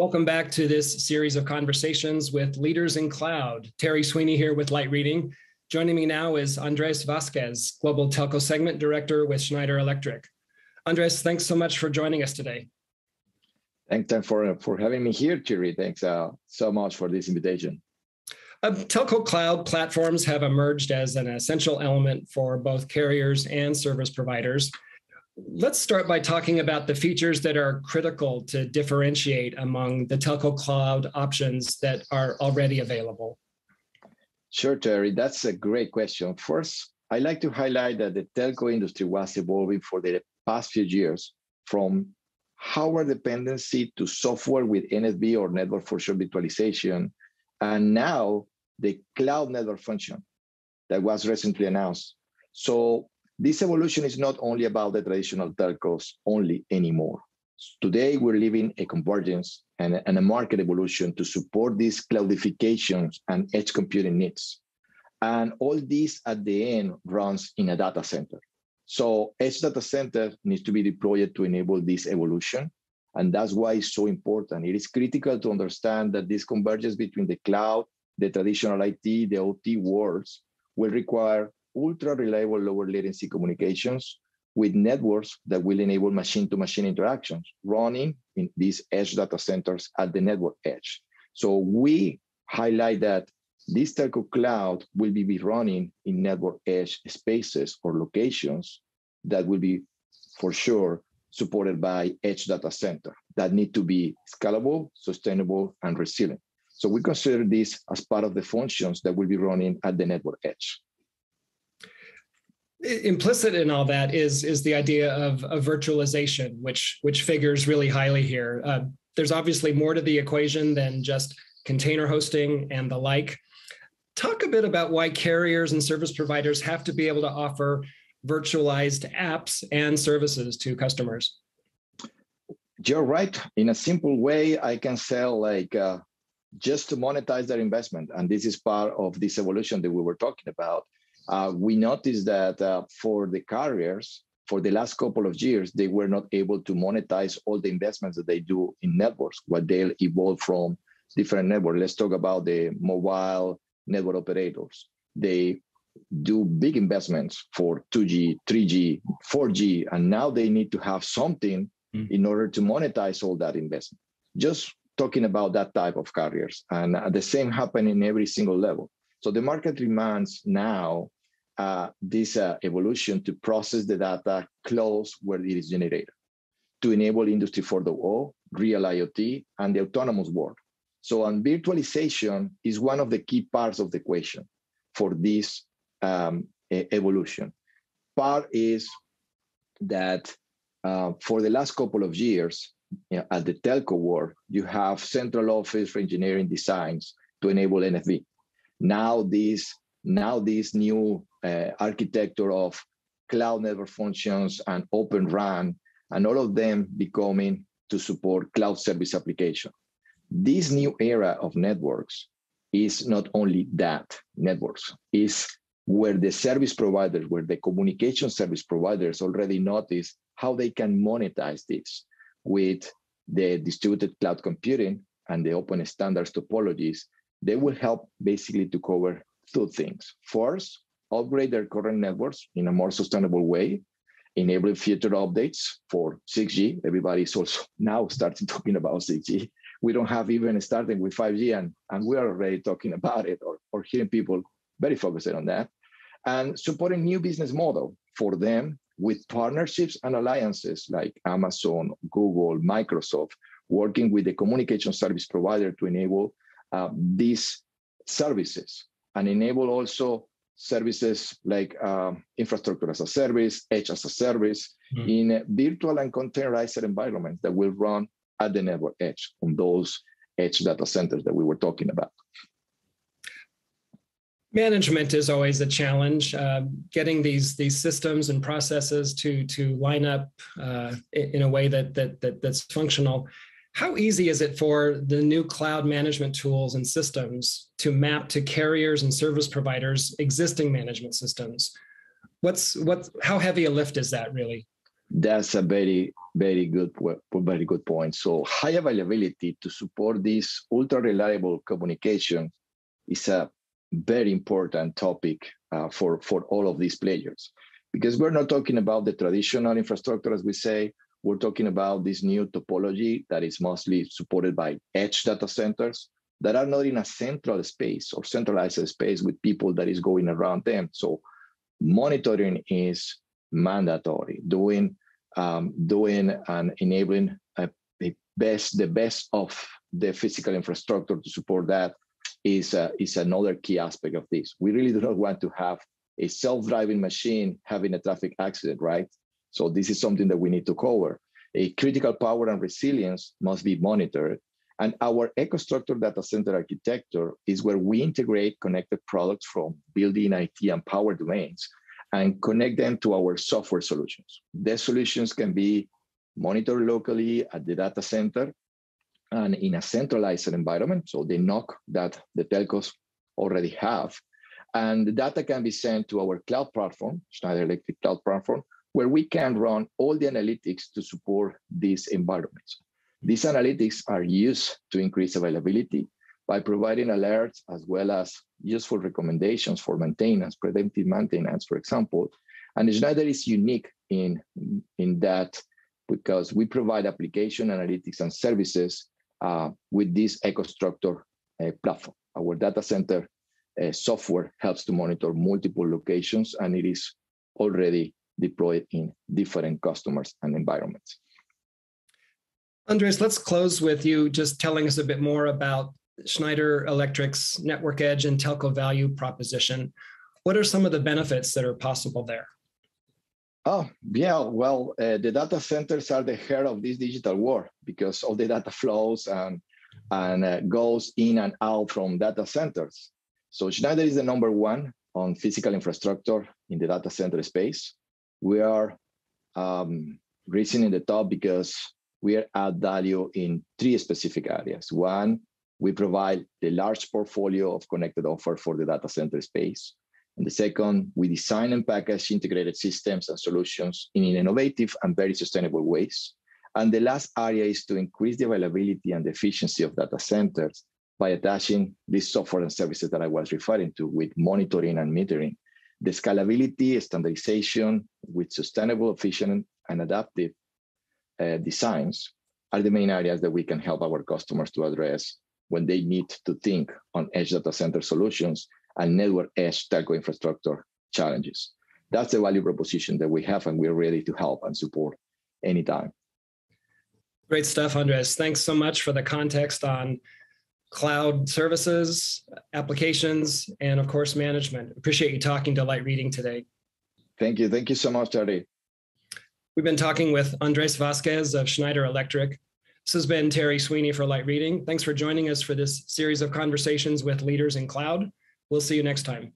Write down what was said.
Welcome back to this series of conversations with leaders in cloud. Terry Sweeney here with Light Reading. Joining me now is Andres Vasquez, Global Telco Segment Director with Schneider Electric. Andres, thanks so much for joining us today. Thanks for, for having me here, Terry. Thanks uh, so much for this invitation. Uh, telco cloud platforms have emerged as an essential element for both carriers and service providers. Let's start by talking about the features that are critical to differentiate among the telco cloud options that are already available. Sure, Terry, that's a great question. First, I like to highlight that the telco industry was evolving for the past few years from hardware dependency to software with NFV or network function virtualization, and now the cloud network function that was recently announced. So this evolution is not only about the traditional telcos only anymore. Today, we're living a convergence and, a market evolution to support these cloudifications and edge computing needs. And all this at the end runs in a data center. So edge data center needs to be deployed to enable this evolution. And that's why it's so important. It is critical to understand that this convergence between the cloud, the traditional IT, the OT worlds will require ultra reliable lower latency communications with networks that will enable machine to machine interactions running in these edge data centers at the network edge. So we highlight that this telco cloud will be running in network edge spaces or locations that will be for sure supported by edge data center that need to be scalable, sustainable, and resilient. So we consider this as part of the functions that will be running at the network edge implicit in all that is is the idea of, of virtualization which which figures really highly here. Uh, there's obviously more to the equation than just container hosting and the like. Talk a bit about why carriers and service providers have to be able to offer virtualized apps and services to customers. You're right. In a simple way i can sell like uh, just to monetize their investment. And this is part of this evolution that we were talking about uh, we noticed that uh, for the carriers, for the last couple of years, they were not able to monetize all the investments that they do in networks, what they'll evolve from different networks. Let's talk about the mobile network operators. They do big investments for 2G, 3G, 4G, and now they need to have something mm. in order to monetize all that investment. Just talking about that type of carriers. And the same happened in every single level. So the market demands now uh, this uh, evolution to process the data close where it is generated to enable Industry 4.0, real IoT, and the autonomous world. So, and virtualization is one of the key parts of the equation for this um, evolution. Part is that uh, for the last couple of years, you know, at the telco world, you have central office for engineering designs to enable NFV. Now, this now this new uh, architecture of cloud network functions and open RAN, and all of them becoming to support cloud service application. This new era of networks is not only that networks, is where the service providers, where the communication service providers already notice how they can monetize this with the distributed cloud computing and the open standards topologies, they will help basically to cover two things. First, upgrade their current networks in a more sustainable way, enabling future updates for 6G. Everybody is also now starting talking about 6G. We don't have even starting with 5G, and, and we are already talking about it or, or hearing people very focused on that. And supporting new business model for them with partnerships and alliances like Amazon, Google, Microsoft, working with the communication service provider to enable uh, these services and enable also services like um, infrastructure as a service, edge as a service mm-hmm. in virtual and containerized environments that will run at the network edge on those edge data centers that we were talking about. Management is always a challenge. Uh, getting these these systems and processes to to line up uh, in a way that that, that that's functional. How easy is it for the new cloud management tools and systems to map to carriers and service providers existing management systems? What's what how heavy a lift is that really? That's a very very good, very good point. So high availability to support this ultra reliable communication is a very important topic uh, for, for all of these players. Because we're not talking about the traditional infrastructure, as we say, we're talking about this new topology that is mostly supported by edge data centers that are not in a central space or centralized space with people that is going around them. So monitoring is mandatory. Doing um, doing and enabling a, a best the best of the physical infrastructure to support that is uh, is another key aspect of this. We really do not want to have a self-driving machine having a traffic accident, right? So this is something that we need to cover. A critical power and resilience must be monitored. And our EcoStruxure data center architecture is where we integrate connected products from building IT and power domains and connect them to our software solutions. The solutions can be monitored locally at the data center and in a centralized environment. So the NOC that the telcos already have. And the data can be sent to our cloud platform, Schneider Electric Cloud Platform, where we can run all the analytics to support these environments. These analytics are used to increase availability by providing alerts as well as useful recommendations for maintenance, preventive maintenance, for example. And Schneider is unique in, in that because we provide application analytics and services uh, with this EcoStruxure uh, platform. Our data center uh, software helps to monitor multiple locations and it is already deployed in different customers and environments. Andres, let's close with you just telling us a bit more about Schneider Electric's network edge and telco value proposition. What are some of the benefits that are possible there? Oh, yeah. Well, uh, the data centers are the heart of this digital world because all the data flows and, and uh, goes in and out from data centers. So Schneider is the number one on physical infrastructure in the data center space. We are um, reaching in the top because we add value in three specific areas. One, we provide the large portfolio of connected offer for the data center space. And the second, we design and package integrated systems and solutions in innovative and very sustainable ways. And the last area is to increase the availability and efficiency of data centers by attaching this software and services that I was referring to with monitoring and metering. The scalability, standardization with sustainable, efficient, and adaptive uh, designs are the main areas that we can help our customers to address when they need to think on edge data center solutions and network edge telco infrastructure challenges. That's the value proposition that we have, and we're ready to help and support anytime. Great stuff, Andres. Thanks so much for the context on cloud services, applications, and of course, management. Appreciate you talking to Light Reading today. Thank you. Thank you so much, Terry. We've been talking with Andres Vasquez of Schneider Electric. This has been Terry Sweeney for Light Reading. Thanks for joining us for this series of conversations with leaders in cloud. We'll see you next time.